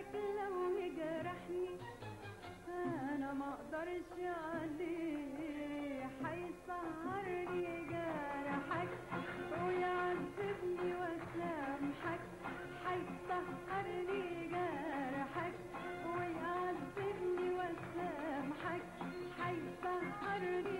قلبك لو جرحني أنا ما أقدرش عليه هيسهرني جرحك. ويعذبني وأسامحك هيسهرني جرحك. ويعذبني وأسامحك هيسهرني